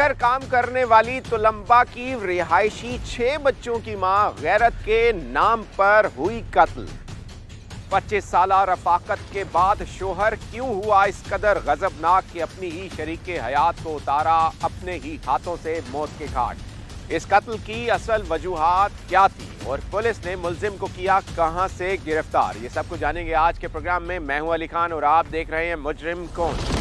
घर काम करने वाली तुलंबा की रिहायशी छह बच्चों की माँ गैरत के नाम पर हुई कत्ल। 25 साल रफाकत के बाद शोहर क्यों हुआ इस कदर गजबनाक कि अपनी ही शरीक हयात को उतारा, अपने ही हाथों से मौत के घाट? इस कत्ल की असल वजूहत क्या थी? और पुलिस ने मुलजिम को किया कहाँ से गिरफ़्तार? ये सब कुछ जानेंगे आज के प्रोग्राम में। मैं हूँ अली खान और आप देख रहे हैं मुजरिम कौन?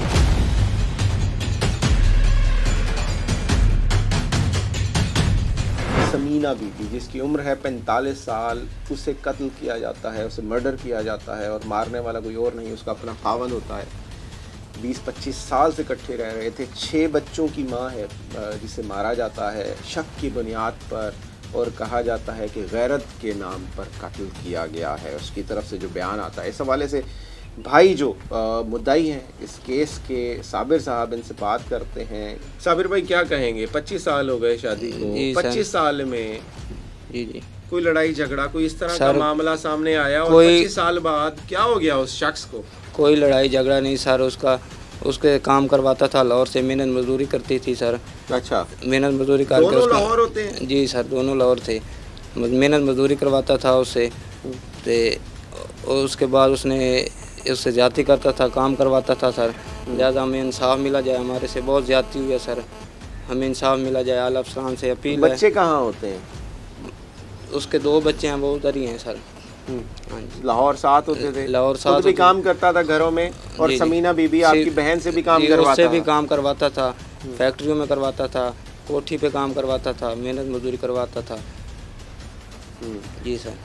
समीना बीबी, जिसकी उम्र है पैंतालीस साल, उसे कत्ल किया जाता है, उसे मर्डर किया जाता है और मारने वाला कोई और नहीं, उसका अपना खावन होता है। 20-25 साल से इकट्ठे रह रहे थे। छः बच्चों की माँ है जिसे मारा जाता है शक की बुनियाद पर और कहा जाता है कि गैरत के नाम पर कत्ल किया गया है। उसकी तरफ़ से जो बयान आता है, इस हवाले से भाई जो मुद्दाई हैं इस केस के साबिर साहब इनसे बात करते हैं। साबिर भाई क्या कहेंगे? 25 साल हो गए शादी को। 25 साल में जी जी। कोई लड़ाई झगड़ा कोई इस तरह का मामला सामने आया और पच्चीस साल बाद क्या हो गया उस शख्स को? कोई लड़ाई झगड़ा नहीं सर। उसका उसके काम करवाता था लाहौर से मेहनत मजदूरी करती थी सर। अच्छा। मेहनत मजदूरी करके लाहौर होते हैं? जी सर दोनों लाहौर थे मेहनत मजदूरी करवाता था उससे तो उसके बाद उसने उससे ज़्यादा करता था काम करवाता था सर। ज़्यादा हमें इंसाफ मिला जाए हमारे से बहुत ज़्यादा हुई है सर। हमें इंसाफ मिला जाए आला अफसरान से अपील बच्चे कहाँ होते हैं? उसके दो बच्चे हैं वो उधर ही हैं सर। हम्म। हाँ लाहौर साथ होते थे? लाहौर साथ भी काम करता था घरों में और समीना बीबी आपकी बहन से भी काम करवाता से भी काम करवाता था हम्म। फैक्ट्रियों में करवाता था कोठी पे काम करवाता था मेहनत मजदूरी करवाता था। हम्म। जी सर।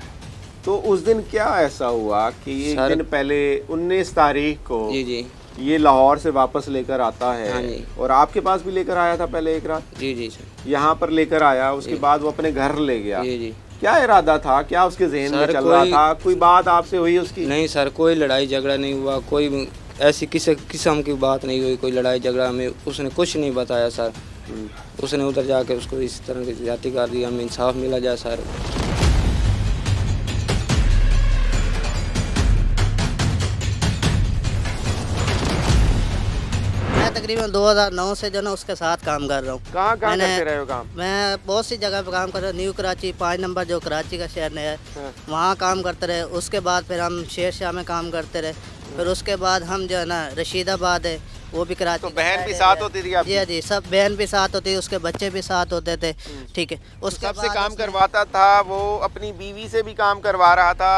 तो उस दिन क्या ऐसा हुआ कि एक दिन पहले 19 तारीख को जी जी। ये लाहौर से वापस लेकर आता है हाँ जी। और आपके पास भी लेकर आया था पहले एक रात? जी जी सर। यहाँ पर लेकर आया उसके बाद वो अपने घर ले गया। जी जी। क्या इरादा था? क्या उसके जहन में चल रहा था? कोई बात आपसे हुई उसकी? नहीं सर कोई लड़ाई झगड़ा नहीं हुआ कोई ऐसी किसी किस्म की बात नहीं हुई कोई लड़ाई झगड़ा में उसने कुछ नहीं बताया सर। हम्म। उसने उधर जाके उसको इस तरह की जाति कर दी हमें इंसाफ मिला जाए सर। तकरीबन 2009 से जो ना उसके साथ काम कर रहा हूँ। कहाँ कहाँ करते रहे हो काम? मैं बहुत सी जगह पे काम कर रहा हूँ न्यू कराची पाँच नंबर जो कराची का शहर है हाँ। वहाँ काम करते रहे। उसके बाद फिर हम शेर शाह में काम करते रहे। फिर उसके बाद हम जो है ना रशीदाबाद है वो भी कराची तो बहन भी साथ होती थी जी जी सब बहन भी साथ होती थी उसके बच्चे भी साथ होते थे हम्म। ठीक है। तो उसके सबसे काम करवाता था वो अपनी बीवी से भी काम करवा रहा था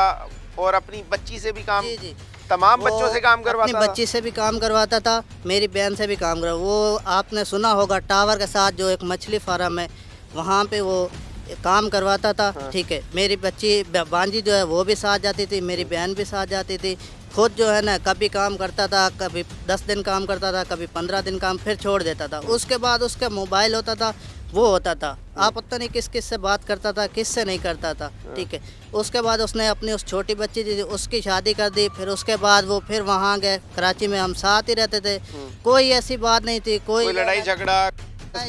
और अपनी बच्ची से भी काम जी जी। तमाम बच्चों से काम करवाता बच्ची से भी काम करवाता था मेरी बहन से भी काम करवा वो आपने सुना होगा टावर के साथ जो एक मछली फार्म है वहाँ पे वो काम करवाता था। हाँ। ठीक है मेरी बच्ची बांजी जो है वो भी साथ जाती थी मेरी बहन भी साथ जाती थी। खुद जो है ना कभी काम करता था कभी दस दिन काम करता था कभी पंद्रह दिन काम फिर छोड़ देता था। उसके बाद उसका मोबाइल होता था वो होता था। आप पता नहीं किस किस से बात करता था किस से नहीं करता था ठीक है। उसके बाद उसने अपनी उस छोटी बच्ची थी उसकी शादी कर दी फिर उसके बाद वो फिर वहाँ गए। कराची में हम साथ ही रहते थे। हम्म। कोई ऐसी बात नहीं थी कोई, कोई लड़ाई झगड़ा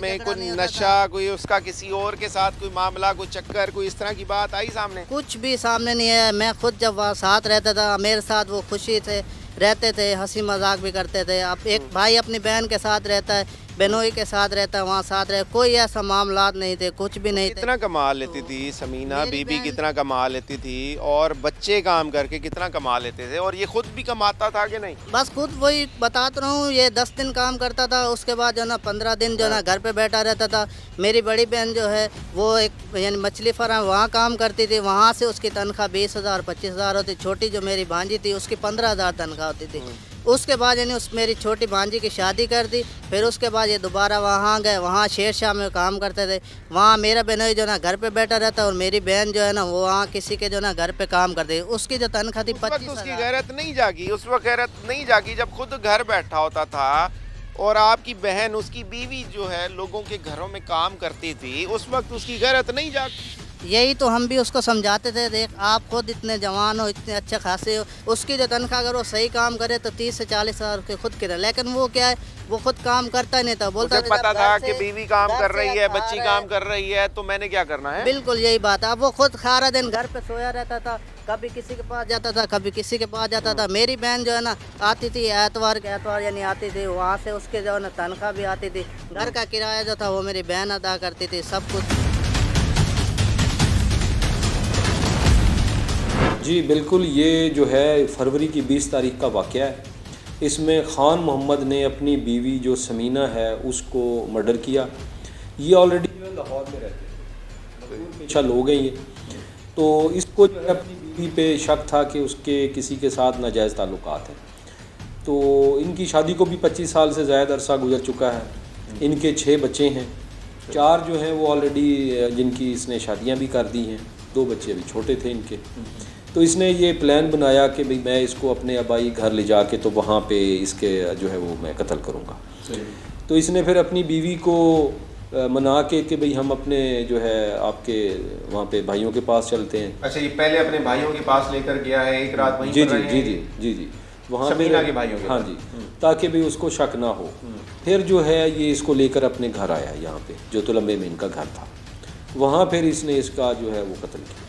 में कोई नशा कोई उसका किसी और के साथ कोई मामला कोई चक्कर कोई इस तरह की बात आई सामने? कुछ भी सामने नहीं है मैं खुद जब वहाँ साथ रहता था मेरे साथ वो खुशी थे रहते थे हँसी मज़ाक भी करते थे। अब एक हम्म। भाई अपनी बहन के साथ रहता है बेनोई के साथ रहता वहाँ साथ रहे कोई ऐसा मामला नहीं थे कुछ भी नहीं कितना कमा लेती थी समीना बीबी कितना कमा लेती थी और बच्चे काम करके कितना कमा लेते थे और ये खुद भी कमाता था कि नहीं बस खुद वही बताता रहा हूँ ये दस दिन काम करता था उसके बाद जो ना पंद्रह दिन जो ना हाँ। घर पे बैठा रहता था मेरी बड़ी बहन जो है वो एक यानी मछली फार्म वहाँ काम करती थी वहाँ से उसकी तनख्वाह बीस हज़ार पच्चीस हज़ार होती छोटी जो मेरी भांजी थी उसकी पंद्रह हज़ार तनख्वाह होती थी हाँ। उसके बाद यानी उस मेरी छोटी भांजी की शादी कर दी फिर उसके बाद ये दोबारा वहाँ गए वहाँ शेर शाह में काम करते थे। वहाँ मेरा बहनोई जो ना घर पे बैठा रहता और मेरी बहन जो है ना वो वहाँ किसी के जो ना घर पे काम करते उसकी जो तनख्वाह थी पच्चीस उसकी गैरत नहीं जागी उस वक्त गैरत नहीं जागी जब खुद घर बैठा होता था और आपकी बहन उसकी बीवी जो है लोगों के घरों में काम करती थी उस वक्त उसकी गैरत नहीं जागी। यही तो हम भी उसको समझाते थे देख आप खुद इतने जवान हो इतने अच्छे खासे हो उसकी जो तनख्वाह अगर वो सही काम करे तो तीस से चालीस हज़ार के खुद के लेकिन वो क्या है वो खुद काम करता नहीं था बोलता था पता था कि बीवी काम कर रही है बच्ची काम कर रही है तो मैंने क्या करना है? बिल्कुल यही बात है। अब वो खुद सारा दिन घर पे सोया रहता था कभी किसी के पास जाता था कभी किसी के पास जाता था। मेरी बहन जो है ना आती थी एतवार के एतवार यानी आती थी वहाँ से उसके जो है ना तनख्वाह भी आती थी। घर का किराया जो था वो मेरी बहन अदा करती थी सब कुछ। जी, बिल्कुल ये जो है फरवरी की 20 तारीख का वाक़ है। इसमें ख़ान मोहम्मद ने अपनी बीवी जो समीना है, उसको मर्डर किया। ये ऑलरेडी है लाहौर में रहते पेशा लोग हैं ये। तो इसको जो है अपनी बीवी पे शक था कि उसके किसी के साथ नाजायज़ ताल्लुकात हैं। तो इनकी शादी को भी 25 साल से ज़्यादा अरसा गुजर चुका है। इनके छः बच्चे हैं। चार जो हैं वो ऑलरेडी जिनकी इसने शादियाँ भी कर दी हैं। दो बच्चे अभी छोटे थे इनके। तो इसने ये प्लान बनाया कि भाई मैं इसको अपने आबाई घर ले जाके तो वहाँ पे इसके जो है वो मैं कत्ल करूँगा। तो इसने फिर अपनी बीवी को मना के कि भाई हम अपने जो है आपके वहाँ पे भाइयों के पास चलते हैं। अच्छा ये पहले अपने भाइयों के पास लेकर गया है एक रात वहीं जी जी जी जी जी जी। वहाँ के भाइयों के हाँ जी। ताकि भाई उसको शक ना हो। फिर जो है ये इसको लेकर अपने घर आया यहाँ पे जो तो लंबे में इनका घर था। वहाँ फिर इसने इसका जो है वो कत्ल किया।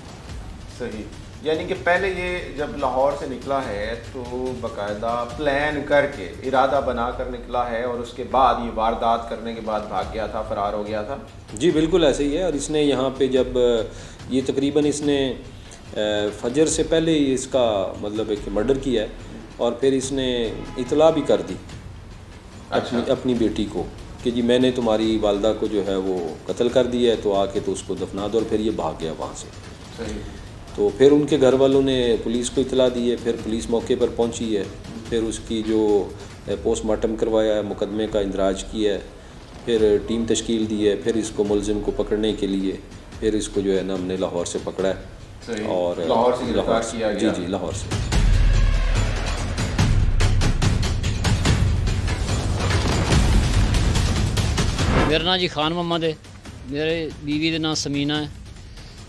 सही। यानी कि पहले ये जब लाहौर से निकला है तो बकायदा प्लान करके इरादा बना कर निकला है और उसके बाद ये वारदात करने के बाद भाग गया था फरार हो गया था। जी बिल्कुल ऐसे ही है और इसने यहाँ पे जब ये तकरीबन इसने फजर से पहले ही इसका मतलब एक मर्डर किया है और फिर इसने इतला भी कर दी अच्छा। अपनी अपनी बेटी को कि जी मैंने तुम्हारी वालदा को जो है वो कत्ल कर दिया है तो आके तो उसको दफना दो और फिर ये भाग गया वहाँ से। सही। तो फिर उनके घर वालों ने पुलिस को इतला दी है फिर पुलिस मौके पर पहुँची है फिर उसकी जो पोस्टमार्टम करवाया है मुकदमे का इंदराज किया है फिर टीम तश्कील दी है फिर इसको मुलजिम को पकड़ने के लिए फिर इसको जो है ना हमने लाहौर से पकड़ा है। और लाहौर से लाहौर किया जी जी लाहौर से। मेरा नाम जी खान मोहम्मद है मेरे बीवी का नाम समीना है।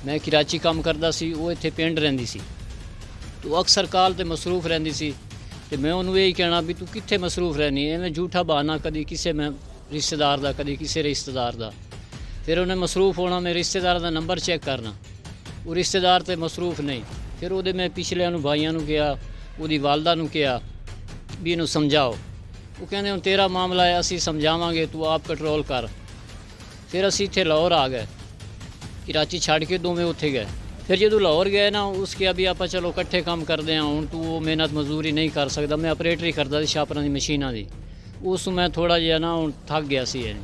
ਮੈਂ ਕਰਾਚੀ ਕੰਮ ਕਰਦਾ ਸੀ, ਉਹ ਇੱਥੇ ਪਿੰਡ ਰਹਿੰਦੀ ਸੀ। ਤੂੰ ਅਕਸਰ ਕਾਲ ਤੇ ਮਸਰੂਫ ਰਹਿੰਦੀ ਸੀ। ਤੇ ਮੈਂ ਉਹਨੂੰ ਇਹ ਹੀ ਕਹਿਣਾ ਵੀ ਤੂੰ ਕਿੱਥੇ ਮਸਰੂਫ ਰਹਿਣੀ ਹੈ? ਐਵੇਂ ਝੂਠਾ ਬਹਾਨਾ ਕਦੀ ਕਿਸੇ ਮੈਂ ਰਿਸ਼ਤੇਦਾਰ ਦਾ, ਕਦੀ ਕਿਸੇ ਰਿਸ਼ਤੇਦਾਰ ਦਾ। ਫਿਰ ਉਹਨੇ ਮਸਰੂਫ ਹੋਣਾ, ਮੈਂ ਰਿਸ਼ਤੇਦਾਰ ਦਾ ਨੰਬਰ ਚੈੱਕ ਕਰਨਾ। ਉਹ ਰਿਸ਼ਤੇਦਾਰ ਤੇ ਮਸਰੂਫ ਨਹੀਂ। ਫਿਰ ਉਹਦੇ ਮੈਂ ਪਿਛਲਿਆਂ ਨੂੰ ਭਾਈਆਂ ਨੂੰ ਕਿਹਾ, ਉਹਦੀ ਵਾਲਦਾ ਨੂੰ ਕਿਹਾ ਵੀ ਇਹਨੂੰ ਸਮਝਾਓ। ਉਹ ਕਹਿੰਦੇ, ਹੁਣ ਤੇਰਾ ਮਾਮਲਾ ਹੈ, ਅਸੀਂ ਸਮਝਾਵਾਂਗੇ, ਤੂੰ ਆਪ ਕੰਟਰੋਲ ਕਰ। ਫਿਰ ਅਸੀਂ ਇੱਥੇ ਲਾਹੌਰ ਆ ਗਏ। ਕਰਾਚੀ ਛੱਡ ਕੇ ਦੋਵੇਂ ਉੱਥੇ ਗਏ ਫਿਰ ਜਦੋਂ ਲਾਹੌਰ ਗਏ ਨਾ ਉਸ ਕਿਹਾ ਵੀ ਆਪਾਂ ਚਲੋ ਇਕੱਠੇ ਕੰਮ ਕਰਦੇ ਹਾਂ ਹੁਣ ਤੂੰ ਉਹ ਮਿਹਨਤ ਮਜ਼ਦੂਰੀ ਨਹੀਂ ਕਰ ਸਕਦਾ ਮੈਂ ਆਪਰੇਟਰੀ ਕਰਦਾ ਸੀ ਛਾਪਰਾਂ ਦੀ ਮਸ਼ੀਨਾਂ ਦੀ ਉਸ ਨੂੰ ਮੈਂ ਥੋੜਾ ਜਿਹਾ ਨਾ ਹੁਣ ਥੱਕ ਗਿਆ ਸੀ ਇਹ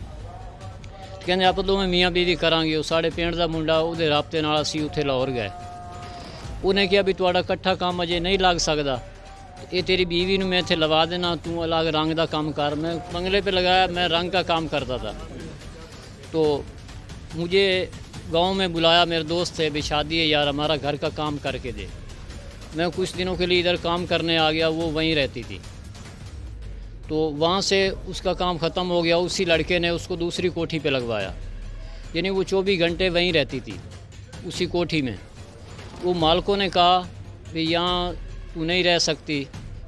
ਤੇ ਕਹਿੰਦੇ ਆਪਾਂ ਦੋਵੇਂ ਮੀਆਂ ਬੀਵੀ ਕਰਾਂਗੇ ਉਹ ਸਾਡੇ ਪਿੰਡ ਦਾ ਮੁੰਡਾ ਉਹਦੇ ਰਾਬਤੇ ਨਾਲ ਅਸੀਂ ਉੱਥੇ ਲਾਹੌਰ ਗਏ ਉਹਨੇ ਕਿਹਾ ਵੀ ਤੁਹਾਡਾ ਇਕੱਠਾ ਕੰਮ ਅਜੇ ਨਹੀਂ ਲੱਗ ਸਕਦਾ ਇਹ तेरी बीवी ਨੂੰ मैं ਇੱਥੇ ਲਵਾ देना तू अलग रंग का काम कर मैं बंगले पे लगाया मैं रंग का काम करता था तो मुझे गाँव में बुलाया, मेरे दोस्त थे भी शादी है यार, हमारा घर का काम करके दे। मैं कुछ दिनों के लिए इधर काम करने आ गया, वो वहीं रहती थी। तो वहाँ से उसका काम ख़त्म हो गया, उसी लड़के ने उसको दूसरी कोठी पे लगवाया। यानी वो चौबीस घंटे वहीं रहती थी, उसी कोठी में। वो मालकों ने कहा कि यहाँ तू नहीं रह सकती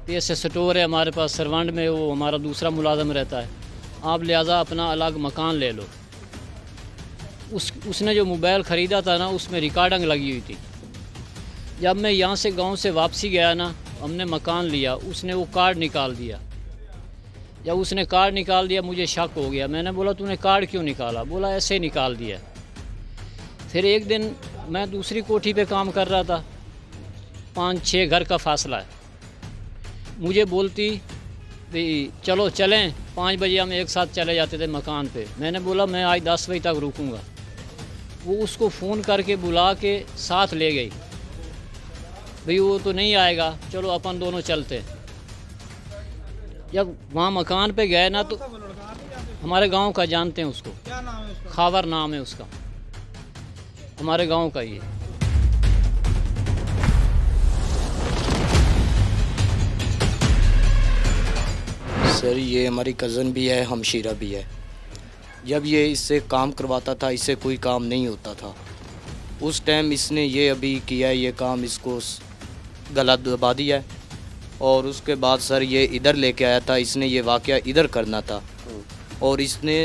तो ऐसे स्टोर है हमारे पास, सरवंड में वो हमारा दूसरा मुलाजम रहता है। आप लिहाजा अपना अलग मकान ले लो। उस, उसने जो मोबाइल ख़रीदा था ना, उसमें रिकॉर्डिंग लगी हुई थी। जब मैं यहाँ से गाँव से वापसी गया ना, हमने मकान लिया, उसने वो कार्ड निकाल दिया। जब उसने कार्ड निकाल दिया, मुझे शक हो गया। मैंने बोला, तूने कार्ड क्यों निकाला? बोला, ऐसे ही निकाल दिया फिर एक दिन मैं दूसरी कोठी पे काम कर रहा था। पाँच छः घर का फासला है। मुझे बोलती, भी, चलो, चलें। पाँच बजे हम एक साथ चले जाते थे मकान पे। मैंने बोला, मैं आज दस बजे तक रुकूँगा। वो उसको फ़ोन करके बुला के साथ ले गई। भाई वो तो नहीं आएगा चलो अपन दोनों चलते। हैं। जब वहाँ मकान पे गए ना तो हमारे गाँव का जानते हैं उसको। क्या नाम है उसका? खावर नाम है उसका। हमारे गाँव का ही है। सर ये हमारी कज़न भी है हमशीरा भी है। जब ये इससे काम करवाता था इससे कोई काम नहीं होता था। उस टाइम इसने ये अभी किया ये काम इसको गला दबा दिया है। और उसके बाद सर ये इधर लेके आया था इसने ये वाक़ इधर करना था। और इसने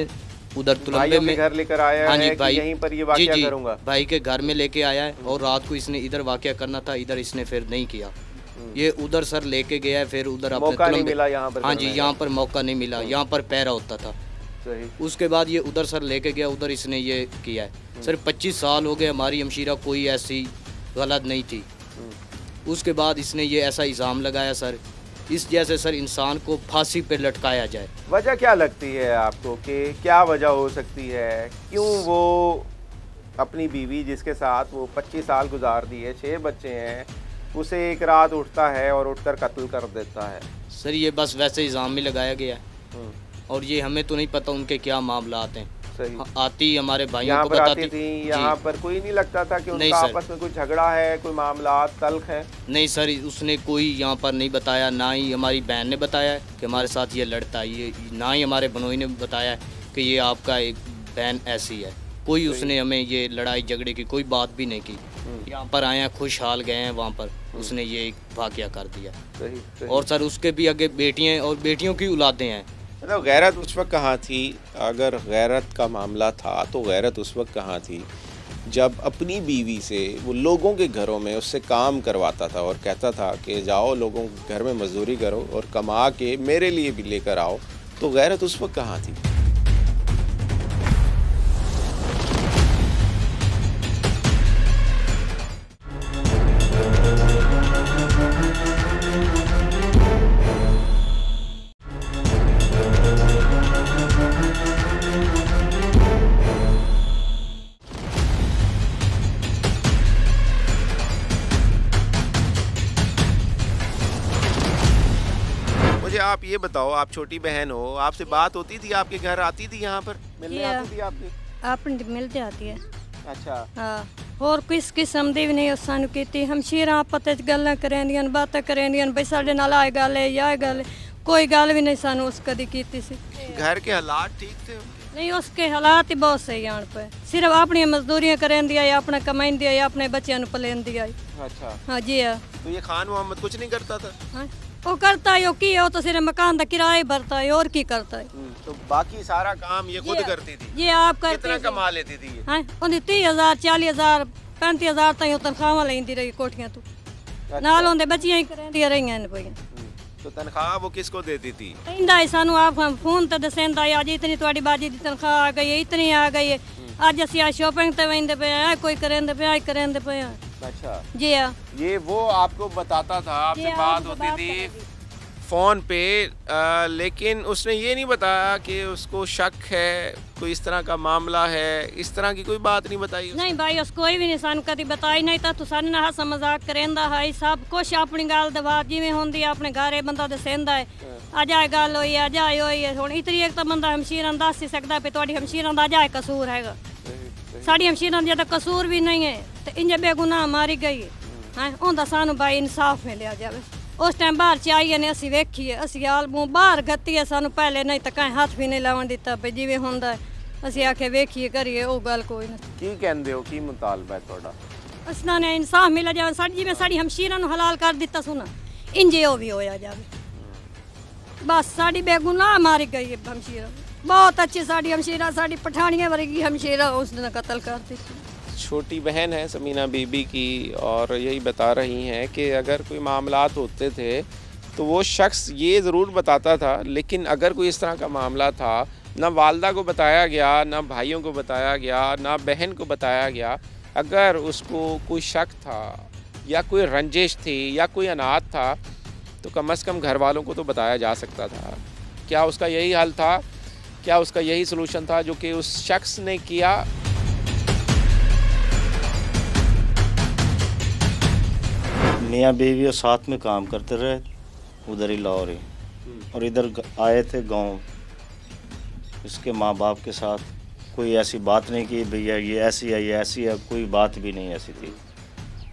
उधर तुलंबे के में घर लेकर आया हाँ जी भाई। यहीं पर ये जी जी। करूँगा? भाई के घर में लेके आया है और रात को इसने इधर वाकया करना था इधर इसने फिर नहीं किया। ये उधर सर लेके गया है फिर उधर अपने हम्म। मौका नहीं मिला यहाँ पर हाँ जी यहाँ पर मौका नहीं मिला यहाँ पर पैरा होता था। उसके बाद ये उधर सर लेके गया उधर इसने ये किया है। सर 25 साल हो गए हमारी हमशीरा कोई ऐसी गलत नहीं थी। उसके बाद इसने ये ऐसा इल्ज़ाम लगाया सर इस जैसे सर इंसान को फांसी पे लटकाया जाए। वजह क्या लगती है आपको कि क्या वजह हो सकती है? क्यों वो अपनी बीवी जिसके साथ वो 25 साल गुजार दिए छः बच्चे हैं उसे एक रात उठता है और उठकर कत्ल कर देता है? सर ये बस वैसे इल्ज़ाम में लगाया गया। है हम्म, और ये हमें तो नहीं पता उनके क्या मामला आते हैं हाँ, आती हमारे भाइयों यहाँ को बताती थी यहाँ पर कोई नहीं लगता था कि उनका। आपस में कोई झगड़ा है कोई मामला तल्ख है। नहीं सर उसने कोई यहाँ पर नहीं बताया ना ही हमारी बहन ने बताया कि हमारे साथ ये लड़ता है ये ना ही हमारे बनोई ने बताया कि ये आपका एक बहन ऐसी है। कोई उसने हमें ये लड़ाई झगड़े की कोई बात भी नहीं की। हम्म। यहाँ पर आए हैं खुशहाल गए हैं वहाँ पर उसने ये वाक्य कर दिया। सही सही। और सर उसके भी आगे बेटियाँ और बेटियों की औलादें हैं। मतलब गैरत उस वक्त कहाँ थी? अगर गैरत का मामला था तो गैरत उस वक्त कहाँ थी? जब अपनी बीवी से, वो लोगों के घरों में उससे काम करवाता था और कहता था कि जाओ लोगों के घर में मजदूरी करो और कमा के मेरे लिए भी लेकर आओ तो गैरत उस वक्त कहाँ थी? ये बताओ आप छोटी बहन हो आपसे बात होती थी आपके घर आती थी यहाँ पर मिलने जी, आती थी आपके ਆਪਣੀ ਮਿਲ ਜਾਂਦੀ ਹੈ अच्छा ਹਾਂ ਹੋਰ ਕਿਸ ਕਿਸਮ ਦੀ ਵੀ ਨਹੀਂ ਉਸ ਸਾਨੂੰ ਕੀਤੀ ਹਮਸ਼ੀਰਾਂ ਆਪਸ ਵਿੱਚ ਗੱਲਾਂ ਕਰੇਂਦੀਆਂ ਬਾਤਾਂ ਕਰੇਂਦੀਆਂ ਬਈ ਸਾਡੇ ਨਾਲ ਆਏ ਗੱਲ ਹੈ ਜਾਂ ਇਹ ਗੱਲ ਹੈ। ਕੋਈ ਗੱਲ ਵੀ ਨਹੀਂ ਸਾਨੂੰ ਉਸ ਕਦੀ ਕੀਤੀ ਸੀ घर के हालात ठीक थे उनके? ਨਹੀਂ ਉਸਕੇ ਹਾਲਾਤ ਹੀ ਬਹੁਤ ਸਹੀ ਆਣ ਪਏ ਸਿਰਫ ਆਪਣੀਆਂ ਮਜ਼ਦੂਰੀਆਂ ਕਰੇਂਦੀ ਆ ਆਪਣਾ ਕਮਾਈਂਦੀ ਆ ਆਪਣੇ ਬੱਚਿਆਂ ਨੂੰ ਪਲੇਂਦੀ ਆ अच्छा ਹਾਂ ਜੀ ਆ तो ये खान मोहम्मद कुछ नहीं करता था ਹਾਂ वो करता है वो की हो तो सिर्फ़ मकान का किराया भरता है और की करता है तो बाकी सारा काम ये खुद करती थी ये आप करती कितना कमा लेती थी उन्हें तीस हज़ार चालीस हज़ार पैंती हज़ार तक तनख्वाह लेंदी रही कोठिया तू नाल होंदे बच्चियाँ ही करंदी रहियाँ ने तो तनख्वाह वो किसको देती थी इंदा सानू आप फ़ोन ते दसेंदा आज इतनी तुम्हारी बाजी की तनख्वाह आ गई है इतनी आ गई है आज अस शॉपिंग ते वेंदे पे कोई करेंदे पे करेंदे पे अच्छा। जी हाँ। ये वो आपको बताता था आपसे हाँ, बात होती थी फ़ोन पे लेकिन उसने ये नहीं बताया कि उसको शक है कोई इस तरह का मामला है इस तरह की कोई बात नहीं बताई नहीं भाई उसको कोई भी नहीं सानू कभी बताई नहीं था तो सानू ना हसा मज़ाक करेंदा है सब कुछ अपनी गल दबा जिवें होंदी अपने घर बंदा दसेंदा है। हाँ। अजाए गल होई अजाए होई हुन इतनी एक तो बंदा हमशीरां दस ही सकदा पे तोड़ी हमशीरां दा अजाए कसूर है ਸਾਡੀ ਹਮਸ਼ੀਰਾਂ ਦਾ ਤਾਂ ਕਸੂਰ ਵੀ ਨਹੀਂ ਹੈ ਤੇ ਇੰਜ ਬੇਗੁਨਾਹ ਮਾਰੀ ਗਈ ਹੈ। ਉਹਦਾ ਸਾਨੂੰ ਭਾਈ ਇਨਸਾਫ ਮਿਲਿਆ ਜਾਵੇ। ਉਸ ਟਾਈਮ ਬਾਹਰ ਚ ਆਈਏ ਨੇ ਅਸੀਂ ਵੇਖੀਏ ਅਸੀਂ ਆਲਮੂ ਬਾਹਰ ਗੱਤੀ ਹੈ ਸਾਨੂੰ ਪਹਿਲੇ ਨਹੀਂ ਤਾਂ ਕਾਹ ਹੱਥ ਵੀ ਨਹੀਂ ਲਾਉਣ ਦਿੱਤਾ ਵੀ ਜਿਵੇਂ ਹੁੰਦਾ। ਅਸੀਂ ਆਖੇ ਵੇਖੀਏ ਕਰੀਏ ਉਹ ਗੱਲ ਕੋਈ ਨਹੀਂ ਕੀ ਕਹਿੰਦੇ ਹੋ? ਕੀ ਮੁਤਾਲਬਾ ਹੈ ਤੁਹਾਡਾ? ਅਸਨਾਂ ਨੇ ਇਨਸਾਫ ਮਿਲਿਆ ਜਾਵੇ। ਸਾਡੀ ਜਿਵੇਂ ਸਾਡੀ ਹਮਸ਼ੀਰਾਂ ਨੂੰ ਹਲਾਲ ਕਰ ਦਿੱਤਾ ਸੁਣਾ ਇੰਜੇ ਉਹ ਵੀ ਹੋਇਆ ਜਾਵੇ। ਬਸ ਸਾਡੀ ਬੇਗੁਨਾਹ ਮਾਰੀ ਗਈ ਹਮਸ਼ੀਰਾ बहुत अच्छी साड़ी हमशेरा, साड़ी पठानिया वर्गी हमशेरा उसने कत्ल कर दी। छोटी बहन है समीना बीबी की और यही बता रही हैं कि अगर कोई मामला होते थे तो वो शख्स ये ज़रूर बताता था, लेकिन अगर कोई इस तरह का मामला था, ना वालदा को बताया गया, ना भाइयों को बताया गया, ना बहन को बताया गया, अगर उसको कोई शक था या कोई रंजिश थी या कोई अनाथ था तो कम अज़ कम घर वालों को तो बताया जा सकता था। क्या उसका यही हाल था? क्या उसका यही सलूशन था जो कि उस शख्स ने किया? मियाँ बीवी और साथ में काम करते रहे उधर ही लाहौर। ही और इधर आए थे गाँव। इसके माँ बाप के साथ कोई ऐसी बात नहीं की भैया ये ऐसी है ये ऐसी है। कोई बात भी नहीं ऐसी थी।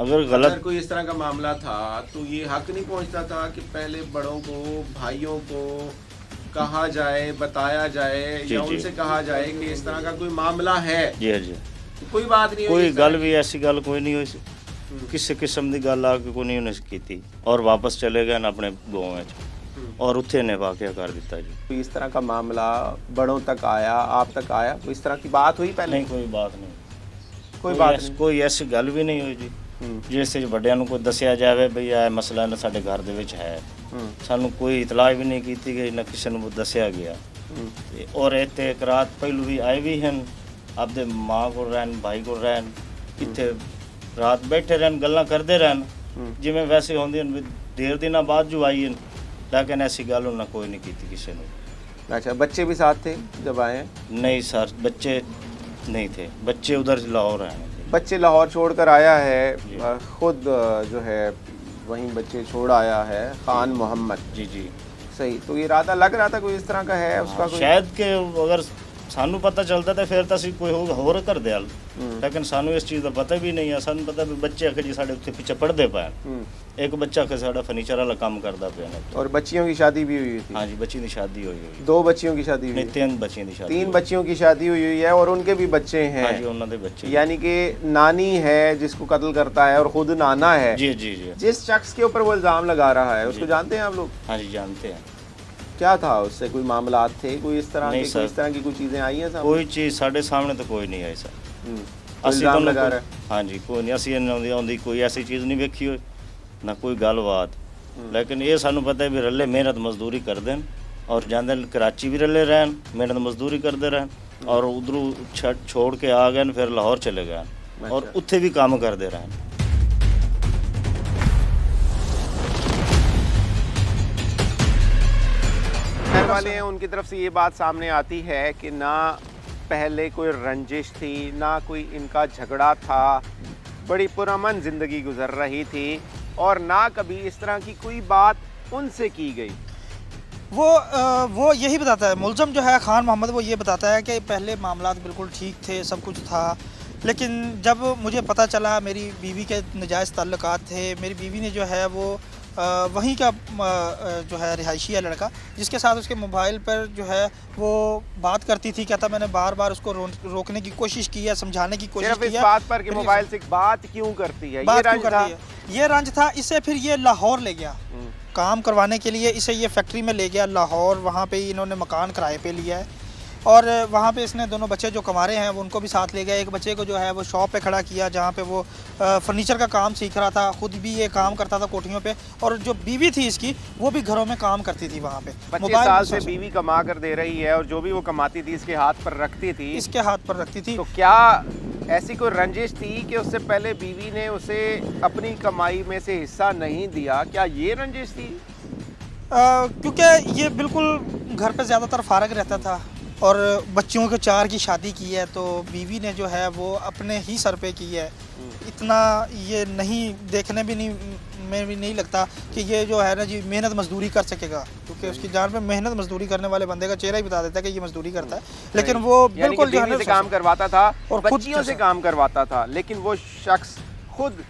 अगर अगर गलत कोई इस तरह का मामला था तो ये हक नहीं पहुँचता था कि पहले बड़ों को भाइयों को कहा जाए बताया जाए जी, या जी। उनसे कहा जाए कि इस तरह का कोई मामला है जी जी कोई बात नहीं हुई कोई इस तरह गल भी ऐसी गल कोई नहीं हुई सी किसी किस्म की गल आके कोई नहीं उन्हें की थी और वापस चले गए न अपने गाँव में ਔਰ ਉੱਥੇ ਨੇ ਵਾਕਿਆ ਕਰ ਦਿੱਤਾ ਜੀ कोई इस तरह का मामला बड़ों तक आया आप तक आया कोई इस तरह की बात हुई पहले ਨਹੀਂ ਕੋਈ ਬਾਤ ਨਹੀਂ कोई बात ਐਸ- नहीं ਕੋਈ ਐਸੀ ਗੱਲ ਵੀ ਨਹੀਂ ਹੋਈ ਜੀ ਹੂੰ। ਜਿਸ ਵਿੱਚ ਵੱਡਿਆਂ ਨੂੰ ਕੋਈ ਦੱਸਿਆ ਜਾਵੇ ਬਈ ਇਹ ਮਸਲਾ ਨਾ ਸਾਡੇ ਘਰ ਦੇ ਵਿੱਚ ਹੈ ਹੂੰ ਸਾਨੂੰ ਕੋਈ ਇਤਲਾਹ ਵੀ ਨਹੀਂ ਕੀਤੀ ਗਈ ਨਾ ਕਿਸੇ ਨੂੰ ਦੱਸਿਆ ਗਿਆ ਹੂੰ ਤੇ ਔਰ ਇੱਥੇ ਇੱਕ ਰਾਤ ਪਹਿਲੂ ਵੀ ਆਏ ਵੀ ਹਨ ਆਪਦੇ ਮਾਂ ਕੋਲ ਰਹਿਣ ਭਾਈ ਕੋਲ ਰਹਿਣ ਇੱਥੇ ਰਾਤ ਬੈਠੇ ਰਹਿਣ ਗੱਲਾਂ ਕਰਦੇ ਰਹਿਣ ਹੂੰ। ਜਿਵੇਂ ਵੈਸੇ ਹੁੰਦੀਆਂ ਨੇ ਵੀ ਦੇਰ ਦਿਨਾਂ ਬਾਅਦ ਜੋ ਆਈ ਹਨ ਲੇਕਿਨ ਐਸੀ ਗੱਲ ਉਹਨਾਂ ਕੋਈ ਨਹੀਂ ਕੀਤੀ ਕਿਸੇ ਨੂੰ अच्छा बच्चे भी साथ थे जब आए नहीं सर बच्चे नहीं थे बच्चे उधर लाहौर हैं बच्चे लाहौर छोड़ कर आया है खुद जो है वहीं बच्चे छोड़ आया है खान मोहम्मद। जी जी। सही तो ये इरादा लग रहा था कोई इस तरह का है उसका कोई शायद के अगर ਸਾਨੂੰ ਪਤਾ ਚੱਲਦਾ ਤਾਂ ਫਿਰ ਤਾਂ ਅਸੀਂ ਕੋਈ ਹੋਰ- ਹੋਰ ਕਰਦੇ ਹਾਲ ਹੂੰ। ਲੇਕਿਨ ਸਾਨੂੰ ਇਸ ਚੀਜ਼ ਦਾ ਪਤਾ ਵੀ ਨਹੀਂ ਹੈ ਸਾਨੂੰ ਪਤਾ ਵੀ ਬੱਚੇ ਅਖੇ ਜੀ ਸਾਡੇ ਉੱਥੇ ਪਿੱਛੇ ਪੜਦੇ ਪਏ हम्म, ਇੱਕ ਬੱਚਾ ਕਿ ਸਾਡਾ ਫਰਨੀਚਰ ਵਾਲਾ ਕੰਮ ਕਰਦਾ ਪਿਆ ਨੇ और बच्चियों की शादी भी हुई थी ਹਾਂਜੀ ਬੱਚੀ ਦੀ ਸ਼ਾਦੀ ਹੋਈ ਹੋਈ दो बच्चियों की शादी हुई ਨਹੀਂ है। ਤਿੰਨ ਬੱਚਿਆਂ ਦੀ ਸ਼ਾਦੀ तीन ਹੋਈ। बच्चियों की शादी हुई हुई है और उनके भी बच्चे हैं ਹਾਂਜੀ ਉਹਨਾਂ ਦੇ ਬੱਚੇ यानी कि नानी है जिसको कत्ल करता है और खुद नाना है जी जी जी जिस शख्स के ऊपर वो इल्जाम लगा रहा है उसको जी। जानते हैं आप लोग हाँ जी जानते हैं क्या था उससे कोई मामला थे कोई इस तरह नहीं की कोई सर। इस तरह की कोई चीजें आई हैं सामने ਕੋਈ ਚੀਜ਼ ਸਾਡੇ ਸਾਹਮਣੇ ਤਾਂ ਕੋਈ ਨਹੀਂ ਆਈ ਸਰ हम्म, तो ਅਸੀਂ इल्जाम ਤੁਹਾਨੂੰ लगा ਕੋਈ- रहा है ਹਾਂਜੀ ਕੋਈ ਨਹੀਂ ਅਸੀਂ ਇਹਨਾਂ ਦੀ ਆਉਂਦੀ ਕੋਈ ਐਸੀ ਚੀਜ਼ ਨਹੀਂ ਵੇਖੀ ਹੋਈ ਨਾ ਕੋਈ ਗੱਲਬਾਤ ਲੇਕਿਨ ਇਹ ਸਾਨੂੰ ਪਤਾ ਹੈ ਵੀ ਰੱਲੇ ਮਿਹਨਤ ਮਜ਼ਦੂਰੀ ਕਰਦੇ ਨੇ ਔਰ ਜਾਂਦੇ ਨੇ ਕਰਾਚੀ ਵੀ ਰੱਲੇ ਰਹਿਣ ਮਿਹਨਤ ਮਜ਼ਦੂਰੀ ਕਰਦੇ ਰਹਿਣ ਔਰ ਉਧਰੋਂ ਛੋੜ ਕੇ ਆ ਗਏ ਨੇ ਫਿਰ ਲਾਹੌਰ ਚਲੇ ਗਏ ਨੇ। ਔਰ ਅੱਛਾ। ਉੱਥੇ ਵੀ ਕੰਮ ਕਰਦੇ ਰਹਿਣ घर वाले हैं उनकी तरफ़ से ये बात सामने आती है कि ना पहले कोई रंजिश थी ना कोई इनका झगड़ा था। बड़ी पुरअमन ज़िंदगी गुजर रही थी और ना कभी इस तरह की कोई बात उनसे की गई। वो अ, वो यही बताता है मुलजम जो है खान मोहम्मद वो ये बताता है कि पहले मामला बिल्कुल ठीक थे सब कुछ था। लेकिन जब मुझे पता चला मेरी बीवी के नजायज़ ताल्लुकात थे मेरी बीवी ने जो है वो वहीं का जो है रिहायशी है लड़का जिसके साथ उसके मोबाइल पर जो है वो बात करती थी कहता मैंने बार बार उसको रो, रोकने की कोशिश की है समझाने की कोशिश की है। बात पर कि मोबाइल से बात क्यों करती है? ये बात क्यों रंज कर था। रही है? ये रंज था इसे फिर ये लाहौर ले गया। हम्म, काम करवाने के लिए इसे ये फैक्ट्री में ले गया लाहौर वहाँ पे इन्होंने मकान किराए पे लिया है। और वहाँ पे इसने दोनों बच्चे जो कमा रहे हैं वो उनको भी साथ ले गया। एक बच्चे को जो है वो शॉप पे खड़ा किया जहाँ पे वो फर्नीचर का काम सीख रहा था खुद भी ये काम करता था कोठियों पे। और जो बीवी थी इसकी वो भी घरों में काम करती थी वहाँ पे। मोबाइल साल से बीवी कमा कर दे रही है और जो भी वो कमाती थी इसके हाथ पर रखती थी। इसके हाथ पर रखती थी। तो क्या ऐसी कोई रंजिश थी कि उससे पहले बीवी ने उसे अपनी कमाई में से हिस्सा नहीं दिया? क्या ये रंजिश थी? क्योंकि ये बिल्कुल घर पे ज़्यादातर फारग रहता था। और बच्चियों के चार की शादी की है तो बीवी ने जो है वो अपने ही सर पे की है। इतना ये नहीं देखने भी नहीं में भी नहीं लगता कि ये जो है ना जी मेहनत मजदूरी कर सकेगा। क्योंकि उसकी जान पे मेहनत मजदूरी करने वाले बंदे का चेहरा ही बता देता है कि ये मजदूरी करता है। लेकिन वो बिल्कुल जो है से काम करवाता था और बच्चियों से काम करवाता था लेकिन वो शख्स खुद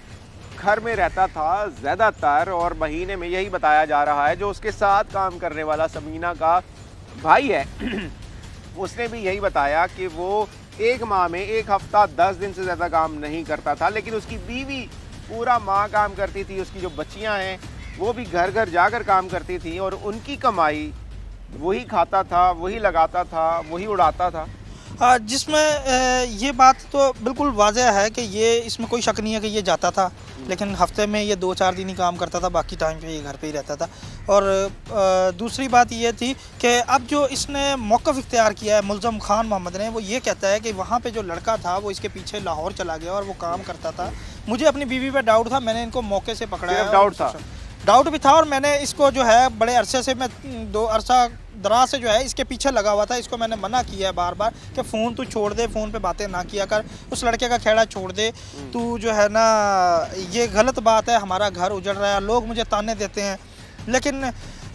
घर में रहता था ज़्यादातर और महीने में यही बताया जा रहा है जो उसके साथ काम करने वाला समीना का भाई है। उसने भी यही बताया कि वो एक माह में एक हफ़्ता दस दिन से ज़्यादा काम नहीं करता था, लेकिन उसकी बीवी पूरा माह काम करती थी, उसकी जो बच्चियाँ हैं, वो भी घर घर जाकर काम करती थी और उनकी कमाई वही खाता था, वही लगाता था, वही उड़ाता था। जिसमें ये बात तो बिल्कुल वाजह है कि ये इसमें कोई शक नहीं है कि ये जाता था लेकिन हफ़्ते में ये दो चार दिन ही काम करता था बाकी टाइम पे ये घर पे ही रहता था। और दूसरी बात ये थी कि अब जो इसने मौक़ इख्तियार किया है मुलजम खान मोहम्मद ने वो ये कहता है कि वहाँ पे जो लड़का था वो इसके पीछे लाहौर चला गया और वो काम करता था। मुझे अपनी बीवी पर डाउट था मैंने इनको मौके से पकड़ा है। डाउट था? डाउट भी था और मैंने इसको जो है बड़े अरसे से मैं दो अरसा दराज से जो है इसके पीछे लगा हुआ था। इसको मैंने मना किया है बार बार कि फ़ोन तू छोड़ दे फ़ोन पे बातें ना किया कर उस लड़के का खेड़ा छोड़ दे। तू जो है ना ये गलत बात है हमारा घर उजड़ रहा है लोग मुझे ताने देते हैं। लेकिन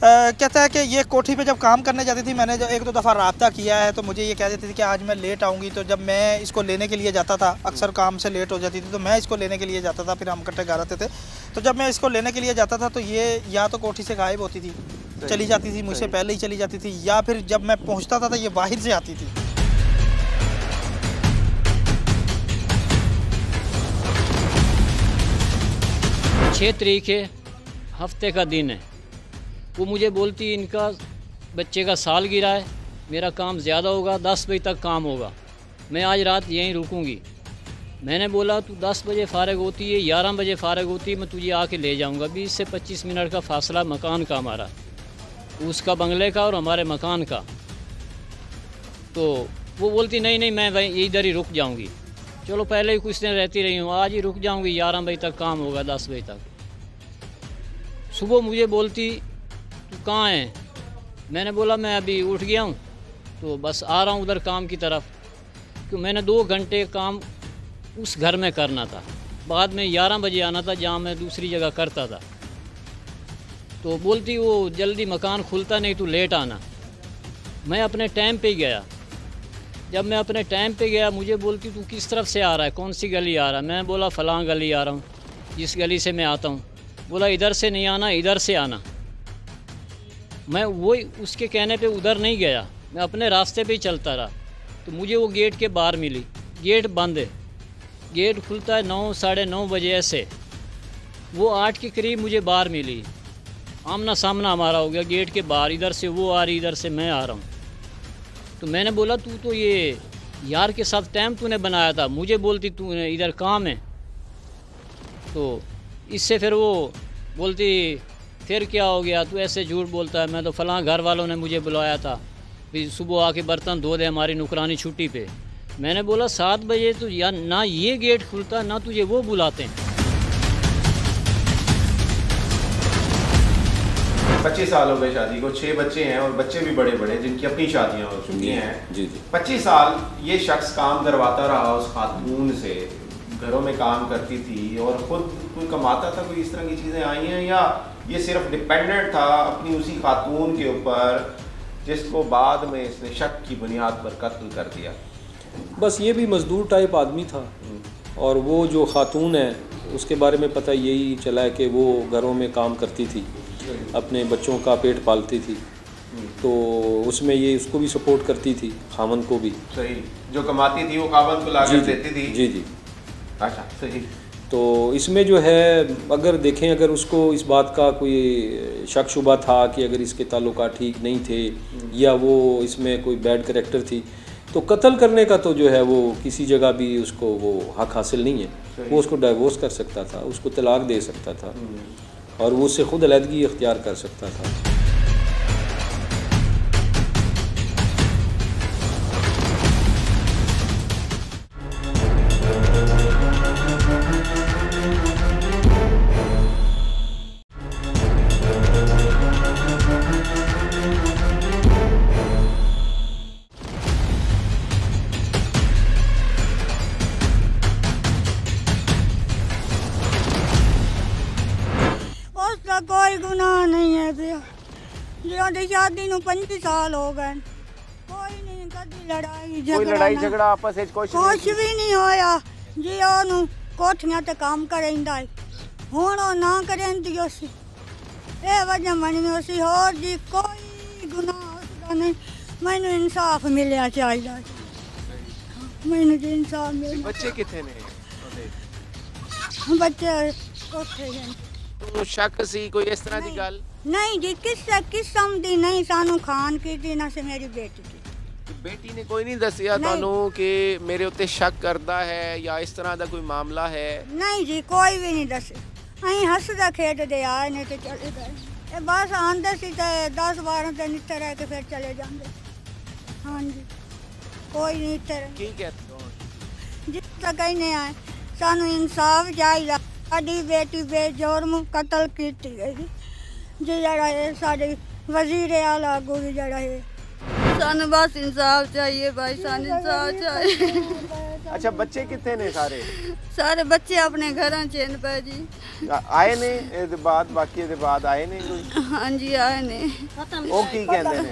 कहता है कि ये कोठी पे जब काम करने जाती थी मैंने जो एक दो दफ़ा रबता किया है तो मुझे ये कह देती थी कि आज मैं लेट आऊँगी। तो जब मैं इसको लेने के लिए जाता था अक्सर काम से लेट हो जाती थी तो मैं इसको लेने के लिए जाता था फिर हम इकट्ठे घर आते थे। तो जब मैं इसको लेने के लिए जाता था तो ये या तो कोठी से गायब होती थी चली जाती थी मुझसे पहले ही चली जाती थी या फिर जब मैं पहुँचता था तो ये बाहर से आती थी। छः तरीक है हफ़्ते का दिन है। वो मुझे बोलती, इनका बच्चे का साल गिरा है, मेरा काम ज़्यादा होगा, दस बजे तक काम होगा। मैं आज रात यहीं रुकूँगी। मैंने बोला, तू दस बजे फारग होती है, ग्यारह बजे फारग होती है, मैं तुझे आके ले जाऊँगा। बीस से पच्चीस मिनट का फासला मकान का हमारा, उसका बंगले का और हमारे मकान का। तो वो बोलती, नहीं नहीं, मैं वहीं, इधर ही रुक जाऊँगी। चलो, पहले ही कुछ दिन रहती रही हूँ, आज ही रुक जाऊँगी, ग्यारह बजे तक काम होगा, दस बजे तक। सुबह मुझे बोलती कहाँ है? मैंने बोला, मैं अभी उठ गया हूँ तो बस आ रहा हूँ उधर काम की तरफ़। क्यों, मैंने दो घंटे काम उस घर में करना था। बाद में ग्यारह बजे आना था, जहाँ मैं दूसरी जगह करता था। तो बोलती, वो जल्दी मकान खुलता नहीं तो लेट आना। मैं अपने टाइम पे गया। जब मैं अपने टाइम पे गया, मुझे बोलती, तू किस तरफ़ से आ रहा है? कौन सी गली आ रहा है? मैं बोला, फ़लाँ गली आ रहा हूँ, जिस गली से मैं आता हूँ। बोला, इधर से नहीं आना, इधर से आना। मैं वही उसके कहने पे उधर नहीं गया। मैं अपने रास्ते पे ही चलता रहा। तो मुझे वो गेट के बाहर मिली। गेट बंद है। गेट खुलता है नौ, साढ़े नौ बजे ऐसे। वो आठ के करीब मुझे बाहर मिली। आमना सामना हमारा हो गया गेट के बाहर। इधर से वो आ रही, इधर से मैं आ रहा हूँ। तो मैंने बोला, तू तो ये यार के साथ टाइम तूने बनाया था। मुझे बोलती तू इधर काम है। तो इससे फिर वो बोलती फिर क्या हो गया? तू ऐसे झूठ बोलता है मैं तो फलां घर वालों ने मुझे बुलाया था। फिर सुबह आके बर्तन धो दे हमारी नुकरानी छुट्टी पे। मैंने बोला सात बजे तो या ना ये गेट खुलता ना तुझे वो बुलाते हैं। पच्चीस साल हो गए शादी को छह बच्चे हैं और बच्चे भी बड़े बड़े जिनकी अपनी शादियाँ हो चुकी हैं। जी जी। पच्चीस साल ये शख्स काम करवाता रहा उस खातून से घरों में काम करती थी और खुद कोई कमाता था कोई इस तरह की चीज़ें आई हैं या ये सिर्फ़ डिपेंडेंट था अपनी उसी खातून के ऊपर जिसको बाद में इसने शक की बुनियाद पर कत्ल कर दिया। बस ये भी मज़दूर टाइप आदमी था। और वो जो खातून है उसके बारे में पता यही चला है कि वो घरों में काम करती थी अपने बच्चों का पेट पालती थी। तो उसमें ये उसको भी सपोर्ट करती थी खामन को भी। सही। जो कमाती थी वो खाबन को ला देती थी। जी जी। अच्छा सही। तो इसमें जो है अगर देखें अगर उसको इस बात का कोई शक शुबा था कि अगर इसके ताल्लुक ठीक नहीं थे या वो इसमें कोई बैड करेक्टर थी तो कत्ल करने का तो जो है वो किसी जगह भी उसको वो हक हासिल नहीं है। वो उसको डाइवोर्स कर सकता था उसको तलाक दे सकता था और वो उससे खुद अलहदगी इख्तियार कर सकता था। ਮੈਨੂੰ 35 ਸਾਲ ਹੋ ਗਏ ਕੋਈ ਨਹੀਂ ਕਦੀ ਲੜਾਈ ਝਗੜਾ ਕੋਈ ਲੜਾਈ ਝਗੜਾ ਆਪਸ ਵਿੱਚ ਕੁਝ ਕੁਝ ਵੀ ਨਹੀਂ ਹੋਇਆ ਜੀ ਉਹਨੂੰ ਕੋਠੀਆਂ ਤੇ ਕੰਮ ਕਰੇਂਦਾ ਹੁਣ ਉਹ ਨਾ ਕਰੇਂਦੀ ਉਸ ਇਹ ਵਜ੍ਹਾ ਮੰਨੀ ਉਸੀ ਹੋਰ ਜੀ ਕੋਈ ਗੁਨਾਹ ਉਸਦਾ ਨਹੀਂ ਮੈਨੂੰ ਇਨਸਾਫ ਮਿਲਿਆ ਚਾਹੀਦਾ ਮੈਨੂੰ ਜੀ ਇਨਸਾਫ ਮਿਲਿਆ ਬੱਚੇ ਕਿੱਥੇ ਨੇ ਬੱਚੇ ਕੋਠੇ ਨੇ ਸ਼ੱਕ ਸੀ ਕੋਈ ਇਸ ਤਰ੍ਹਾਂ ਦੀ ਗੱਲ ਨਹੀਂ ਜੀ ਕਿਸੇ ਕਿਸਮ ਦੀ ਨਹੀਂ ਸਾਨੂੰ ਖਾਣ ਕੀ ਦੀ ਨਾ ਸੇ ਮੇਰੀ ਬੇਟੀ ਦੀ ਬੇਟੀ ਨੇ ਕੋਈ ਨਹੀਂ ਦੱਸਿਆ ਤੁਹਾਨੂੰ ਕਿ ਮੇਰੇ ਉੱਤੇ ਸ਼ੱਕ ਕਰਦਾ ਹੈ ਜਾਂ ਇਸ ਤਰ੍ਹਾਂ ਦਾ ਕੋਈ ਮਾਮਲਾ ਹੈ ਨਹੀਂ ਜੀ ਕੋਈ ਵੀ ਨਹੀਂ ਦੱਸਿਆ ਅਸੀਂ ਹੱਸਦਾ ਖੇਡਦੇ ਆਏ ਨੇ ਤੇ ਚਲੇ ਗਏ ਇਹ ਬਸ ਆਂਦੇ ਸੀ ਤੇ 10 12 ਦਿਨ ਇੱਥੇ ਰਹਿ ਕੇ ਫਿਰ ਚਲੇ ਜਾਂਦੇ ਹਾਂਜੀ ਕੋਈ ਨਹੀਂ ਇੱਥੇ ਕੀ ਕਹਤੇ ਹੋ ਜਿੱਤ ਤੱਕ ਹੀ ਨਹੀਂ ਆਏ ਸਾਨੂੰ ਇਨਸਾਫ ਚਾਹੀਦਾ ਸਾਡੀ ਬੇਟੀ ਬੇਜੁਰਮ ਕਤਲ ਕੀਤੀ ਗਈ जो वज़ीर आला को भी बस इंसाफ चाहिए भाई सन इंसाफ चाहिए। अच्छा बच्चे कितने ने सारे? सारे बच्चे अपने घर चैन पे जी। आए ने बाद बाकी बाद आए ने हाँ जी आए ने। ओ की कहंदे ने?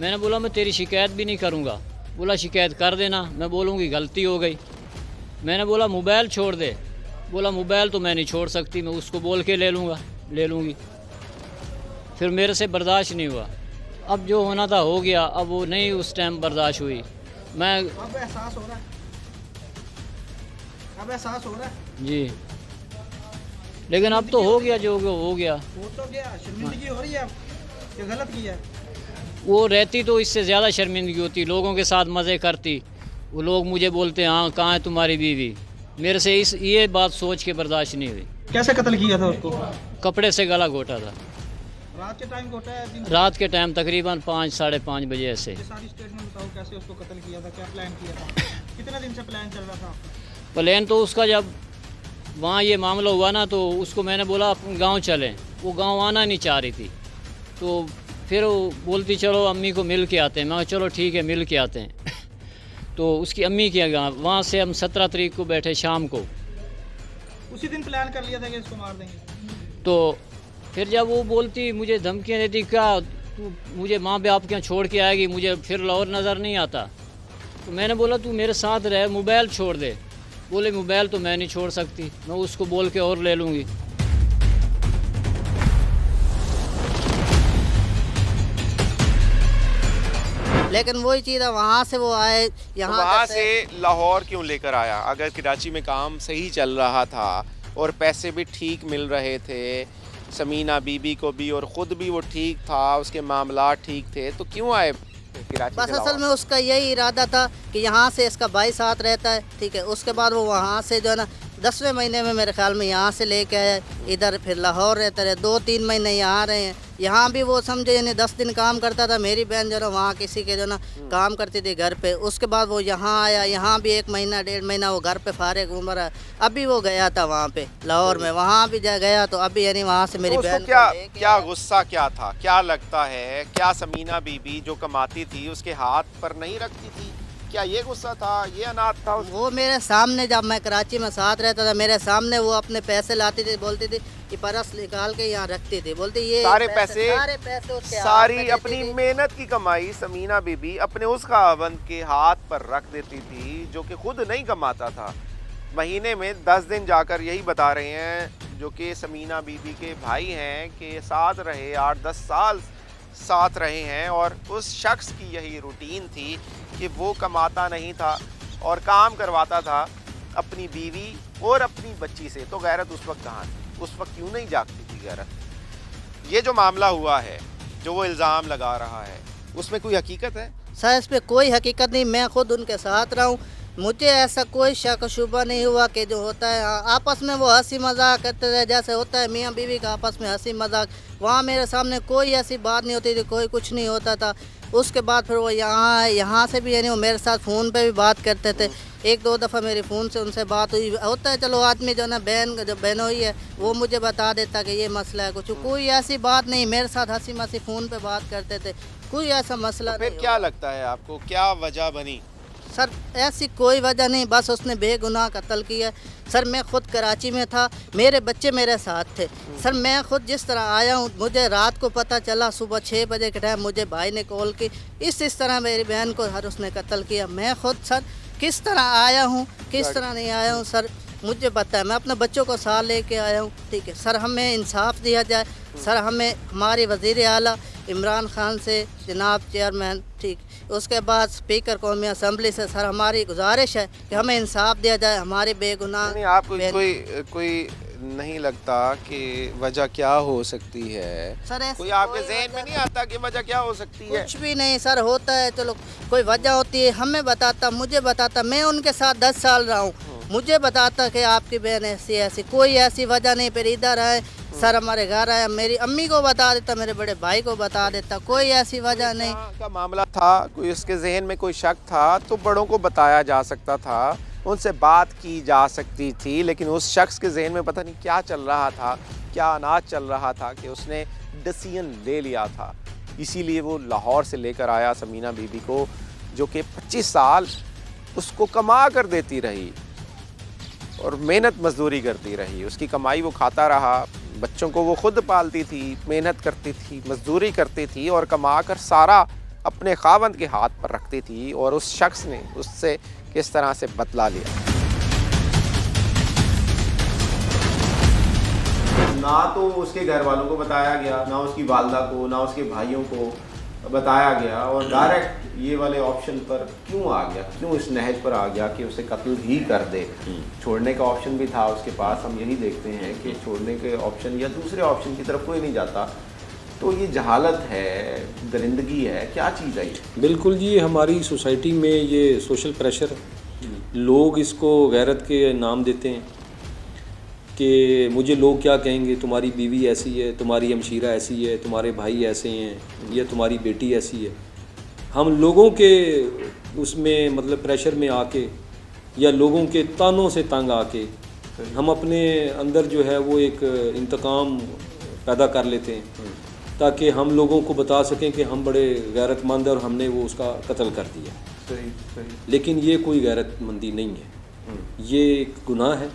मैंने बोला मैं तेरी शिकायत भी नहीं करूँगा। बोला शिकायत कर देना मैं बोलूँगी गलती हो गई। मैंने बोला मोबाइल छोड़ दे। बोला मोबाइल तो मैं नहीं छोड़ सकती मैं उसको बोल के ले लूँगा ले लूँगी। फिर मेरे से बर्दाश्त नहीं हुआ। अब जो होना था हो गया। अब वो नहीं उस टाइम बर्दाश्त हुई। मैं अब एहसास हो रहा है। अब एहसास हो रहा है। जी। लेकिन अब तो हो गया जो हो गया हो तो गया। शर्मिंदगी हो रही है गलत किया वो रहती तो इससे ज़्यादा शर्मिंदगी होती लोगों के साथ मज़े करती। वो लोग मुझे बोलते हाँ कहाँ है तुम्हारी बीवी? मेरे से इस ये बात सोच के बर्दाश्त नहीं हुई। कैसे कत्ल किया था उसको? कपड़े से गला घोटा था। रात के टाइम घोटा है रात के टाइम तकरीबन पाँच साढ़े पाँच बजे ऐसे। सारी स्टेटमेंट बताओ कैसे उसको कत्ल किया था क्या प्लान किया था? कितने दिन से प्लान चल रहा था प्लान तो उसका जब वहाँ ये मामला हुआ ना तो उसको मैंने बोला अपन गाँव चलें। वो गाँव आना नहीं चाह रही थी। तो फिर वो बोलती चलो अम्मी को मिल के आते हैं। मैं चलो ठीक है मिल के आते हैं। तो उसकी अम्मी के गाँव वहाँ से हम सत्रह तारीख को बैठे शाम को। उसी दिन प्लान कर लिया था कि इसको मार देंगे। तो फिर जब वो बोलती मुझे धमकियाँ देती क्या तू मुझे माँ बाप के यहाँ छोड़ के आएगी? मुझे फिर लाहौर नज़र नहीं आता। तो मैंने बोला तू मेरे साथ रह मोबाइल छोड़ दे। बोले मोबाइल तो मैं नहीं छोड़ सकती मैं उसको बोल के और ले लूँगी। लेकिन वही चीज़ है वहाँ से वो आए तो यहाँ वहाँ तक से लाहौर क्यों लेकर आया? अगर कराची में काम सही चल रहा था और पैसे भी ठीक मिल रहे थे समीना बीबी को भी और ख़ुद भी वो ठीक था उसके मामला ठीक थे तो क्यों आए कराची बस असल में उसका यही इरादा था कि यहाँ से इसका भाई साथ रहता है ठीक है? उसके बाद वो वहाँ से जो है ना दसवें महीने में मेरे ख्याल में यहाँ से लेके आया इधर फिर लाहौर रहते रहे दो तीन महीने यहाँ रहे हैं। यहाँ भी वो समझे यानी दस दिन काम करता था मेरी बहन जो ना वहाँ किसी के जो ना काम करती थी घर पे। उसके बाद वो यहाँ आया यहाँ भी एक महीना डेढ़ महीना वो घर पे फारे घूम रहा अभी वो गया था वहाँ पे लाहौर में। वहाँ भी जा गया तो अभी यानी वहाँ से मेरी तो बहन क्या क्या गुस्सा क्या था? क्या लगता है? क्या समीना बीबी जो कमाती थी उसके हाथ पर नहीं रखती थी? क्या ये गुस्सा था ये अनाथ था? वो मेरे सामने जब मैं कराची में साथ रहता था मेरे सामने वो अपने पैसे लाती थी बोलती थी कि परस निकाल के यहाँ रखती थी बोलती ये सारे पैसे सारे पैसे सारी अपनी मेहनत की कमाई समीना बीबी अपने उस खावंद के हाथ पर रख देती थी जो कि खुद नहीं कमाता था महीने में दस दिन जाकर यही बता रहे हैं जो कि समीना बीबी के भाई हैं कि साथ रहे आठ दस साल साथ रहे हैं और उस शख्स की यही रूटीन थी कि वो कमाता नहीं था और काम करवाता था अपनी बीवी और अपनी बच्ची से। तो गैरत उस वक्त कहाँ थी? उस वक्त क्यों नहीं जागती थी गैरत। ये जो मामला हुआ है जो वो इल्ज़ाम लगा रहा है उसमें कोई हकीकत है? सर इस पे कोई हकीकत नहीं मैं खुद उनके साथ रहा। हूँ मुझे ऐसा कोई शक शुबा नहीं हुआ कि जो होता है हाँ, आपस में वो हँसी मज़ाक करते थे जैसे होता है मियाँ बीवी का आपस में हँसी मज़ाक। वहाँ मेरे सामने कोई ऐसी बात नहीं होती थी कोई कुछ नहीं होता था। उसके बाद फिर वो यहाँ आए यहाँ से भी यानी वो मेरे साथ फ़ोन पे भी बात करते थे। एक दो दफ़ा मेरे फ़ोन से उनसे बात हुई। होता है चलो आदमी जो है ना बहन जो हुई है वो मुझे बता देता कि ये मसला है कुछ। कोई ऐसी बात नहीं मेरे साथ हँसी मसी फ़ोन पर बात करते थे। कोई ऐसा मसला तो फिर क्या लगता है आपको? क्या वजह बनी? सर ऐसी कोई वजह नहीं बस उसने बेगुनाह कत्ल किया। सर मैं खुद कराची में था मेरे बच्चे मेरे साथ थे। सर मैं खुद जिस तरह आया हूँ मुझे रात को पता चला सुबह छः बजे के टाइम मुझे भाई ने कॉल की। इस इस तरह मेरी बहन को हर उसने कत्ल किया। मैं खुद सर किस तरह आया हूँ किस तरह नहीं आया हूँ सर मुझे पता है। मैं अपने बच्चों को साथ लेके आया हूँ ठीक है। सर हमें इंसाफ दिया जाए। सर हमें हमारे वज़ीर आला इमरान खान से जनाब चेयरमैन ठीक। उसके बाद स्पीकर कौमी असम्बली से सर हमारी गुजारिश है कि हमें इंसाफ दिया जाए हमारे बेगुनाह नहीं आपको कोई कोई नहीं लगता कि वजह क्या हो सकती है? सर कोई आपके जहन में नहीं आता कि वजह क्या हो सकती है? कुछ भी नहीं सर होता है चलो कोई वजह होती है हमें बताता मुझे बताता मैं उनके साथ दस साल रहा हूँ। मुझे बताता कि आपकी बहन ऐसी ऐसी कोई ऐसी वजह नहीं फिर इधर आए सर हमारे घर आए मेरी अम्मी को बता देता मेरे बड़े भाई को बता देता कोई ऐसी वजह नहीं। का मामला था कोई उसके जहन में कोई शक था तो बड़ों को बताया जा सकता था उनसे बात की जा सकती थी लेकिन उस शख्स के जहन में पता नहीं क्या चल रहा था क्या अनाज चल रहा था कि उसने डिसीज़न ले लिया था। इसीलिए वो लाहौर से लेकर आया समीना बीबी को जो कि 25 साल उसको कमा कर देती रही और मेहनत मजदूरी करती रही। उसकी कमाई वो खाता रहा बच्चों को वो खुद पालती थी, मेहनत करती थी, मजदूरी करती थी और कमा कर सारा अपने खावंद के हाथ पर रखती थी और उस शख्स ने उससे किस तरह से बतला लिया। ना तो उसके घर वालों को बताया गया, ना उसकी वालदा को, ना उसके भाइयों को। बताया गया और डायरेक्ट ये वाले ऑप्शन पर क्यों आ गया? क्यों इस नहज पर आ गया कि उसे कत्ल ही कर दे? छोड़ने का ऑप्शन भी था उसके पास। हम यही देखते हैं कि छोड़ने के ऑप्शन या दूसरे ऑप्शन की तरफ़ कोई नहीं जाता। तो ये जहालत है दरिंदगी है क्या चीज़ है ये? बिल्कुल जी हमारी सोसाइटी में ये सोशल प्रेशर लोग इसको गैरत के नाम देते हैं। कि मुझे लोग क्या कहेंगे तुम्हारी बीवी ऐसी है तुम्हारी हमशीरा ऐसी है तुम्हारे भाई ऐसे हैं या तुम्हारी बेटी ऐसी है। हम लोगों के उसमें मतलब प्रेशर में आके या लोगों के तानों से तंग आके हम अपने अंदर जो है वो एक इंतकाम पैदा कर लेते हैं ताकि हम लोगों को बता सकें कि हम बड़े गैरतमंद और हमने वो उसका कत्ल कर दिया। सही सही। लेकिन ये कोई गैरतमंदी नहीं है। ये एक गुनाह है।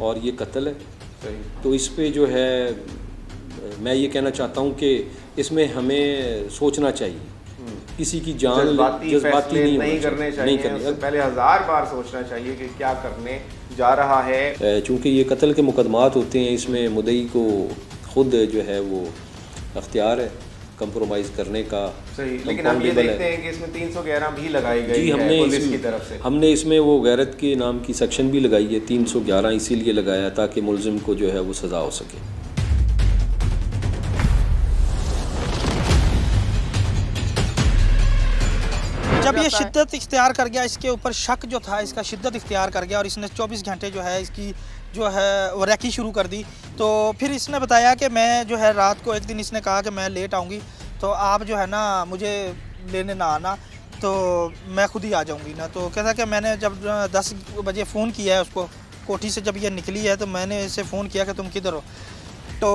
और ये कत्ल है। तो इस पर जो है मैं ये कहना चाहता हूँ कि इसमें हमें सोचना चाहिए। किसी की जान जज्बाती नहीं नहीं करने चाहिए, नहीं करने। पहले हज़ार बार सोचना चाहिए कि क्या करने जा रहा है। चूँकि ये कत्ल के मुकदमात होते हैं इसमें मुदई को खुद जो है वो अख्तियार है। कंप्रोमाइज़ करने का सही लेकिन हम ये देखते हैं कि इसमें 311 भी लगाई गई जी हमने पुलिस की तरफ़ से। हमने इसमें वो गैरत के नाम की सेक्शन भी लगाई है 311 इसीलिए लगाया ताकि मुलजिम को जो है वो सज़ा हो सके। जब ये शिद्दत इख्तियार कर गया इसके ऊपर शक जो था इसका शिद्दत इख्तियार कर गया और इसने 24 घंटे जो है इसकी जो है, वो रैकी शुरू कर दी। तो फिर इसने बताया कि मैं जो है, रात को एक दिन इसने कहा कि मैं लेट आऊँगी। तो आप जो है ना, मुझे लेने ना आना। तो मैं खुद ही आ जाऊँगी ना। तो कहता कि मैंने जब दस बजे फ़ोन किया है उसको, कोठी से जब ये निकली है तो मैंने इसे फ़ोन किया कि तुम किधर हो? तो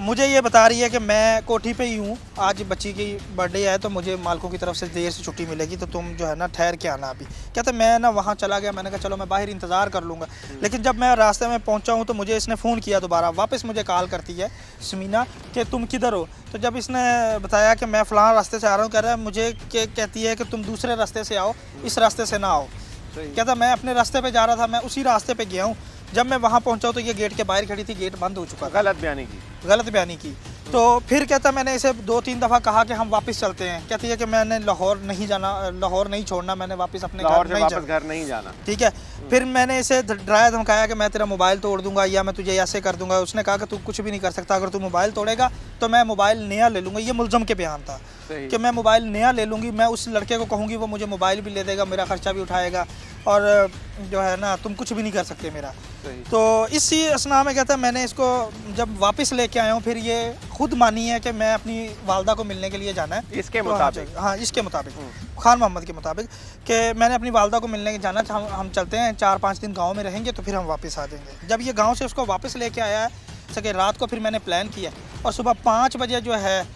मुझे ये बता रही है कि मैं कोठी पे ही हूँ। आज बच्ची की बर्थडे है तो मुझे मालकों की तरफ़ से देर से छुट्टी मिलेगी तो तुम जो है ना ठहर के आना अभी। कहते मैं ना वहाँ चला गया मैंने कहा चलो मैं बाहर इंतज़ार कर लूँगा। लेकिन जब मैं रास्ते में पहुँचा हूँ तो मुझे इसने फ़ोन किया दोबारा। वापस मुझे कॉल करती है समीना कि तुम किधर हो? तो जब इसने बताया कि मैं फ़लाँ रास्ते से आ रहा हूँ कह रहा है मुझे कहती है कि तुम दूसरे रास्ते से आओ इस रास्ते से ना आओ। कहता मैं अपने रास्ते पर जा रहा था मैं उसी रास्ते पर गया हूँ। जब मैं वहाँ पहुँचा तो ये गेट के बाहर खड़ी थी गेट बंद हो चुका गलत बयानी की। गलत बयानी की। तो फिर कहता मैंने इसे दो तीन दफ़ा कहा कि हम वापस चलते हैं। कहती है कि मैंने लाहौर नहीं जाना लाहौर नहीं छोड़ना मैंने वापस अपने घर नहीं वापस घर नहीं जाना। ठीक है? फिर मैंने इसे डराया धमकाया कि मैं तेरा मोबाइल तोड़ दूँगा या मैं तुझे ऐसे कर दूँगा। उसने कहा कि तू कुछ भी नहीं कर सकता अगर तू मोबाइल तोड़ेगा तो मैं मोबाइल नया ले लूँगा। ये मुलजम के बयान था कि मैं मोबाइल नया ले लूँगी मैं उस लड़के को कहूँगी वो मुझे मोबाइल भी ले देगा मेरा खर्चा भी उठाएगा। और जो है ना तुम कुछ भी नहीं कर सकते मेरा। तो इसी असना में कहता है मैंने इसको जब वापस लेके आया हूँ फिर ये खुद मानी है कि मैं अपनी वालदा को मिलने के लिए जाना है। इसके तो मुताबिक। हाँ इसके मुताबिक। खान मोहम्मद के मुताबिक कि मैंने अपनी वालदा को मिलने के जाना हम हम चलते हैं चार पाँच दिन गाँव में रहेंगे तो फिर हम वापस आ जाएँगे। जब ये गाँव से उसको वापस लेके आया है सके रात को फिर मैंने प्लान किया और सुबह पाँच बजे जो है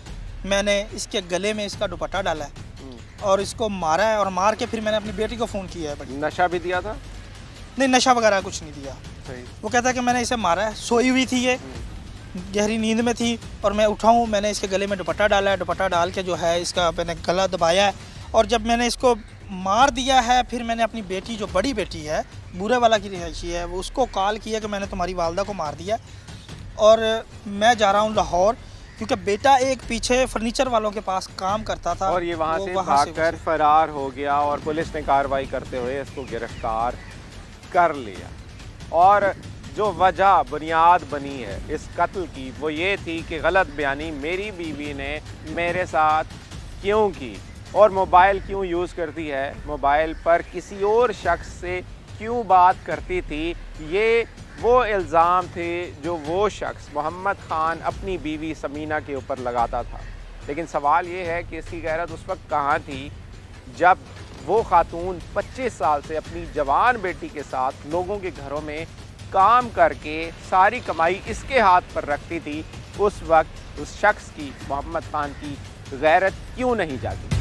मैंने इसके गले में इसका दुपट्टा डाला। है और इसको मारा है और मार के फिर मैंने अपनी बेटी को फ़ोन किया है बड़ी नशा भी दिया था? नहीं नशा वगैरह कुछ नहीं दिया। सही। वो कहता है कि मैंने इसे मारा है सोई हुई थी ये गहरी नींद में थी और मैं उठा हूँ मैंने इसके गले में दुपट्टा डाला है दुपट्टा डाल के जो है इसका मैंने गला दबाया है और जब मैंने इसको मार दिया है फिर मैंने अपनी बेटी जो बड़ी बेटी है बुरे वाला की रिहायशी है वो उसको कॉल किया कि मैंने तुम्हारी वालदा को मार दिया। और मैं जा रहा हूँ लाहौर क्योंकि बेटा एक पीछे फर्नीचर वालों के पास काम करता था और ये वहाँ से भागकर फरार हो गया और पुलिस ने कार्रवाई करते हुए इसको गिरफ़्तार कर लिया। और जो वजह बुनियाद बनी है इस कत्ल की वो ये थी कि गलत बयानी मेरी बीवी ने मेरे साथ क्यों की? और मोबाइल क्यों यूज़ करती है? मोबाइल पर किसी और शख्स से क्यों बात करती थी? ये वो इल्ज़ाम थे जो वो शख्स मोहम्मद ख़ान अपनी बीवी समीना के ऊपर लगाता था। लेकिन सवाल ये है कि इसकी गैरत उस वक्त कहाँ थी, जब वो खातून 25 साल से अपनी जवान बेटी के साथ लोगों के घरों में काम करके सारी कमाई इसके हाथ पर रखती थी, उस वक्त उस शख्स की, मोहम्मद खान की गैरत क्यों नहीं जागी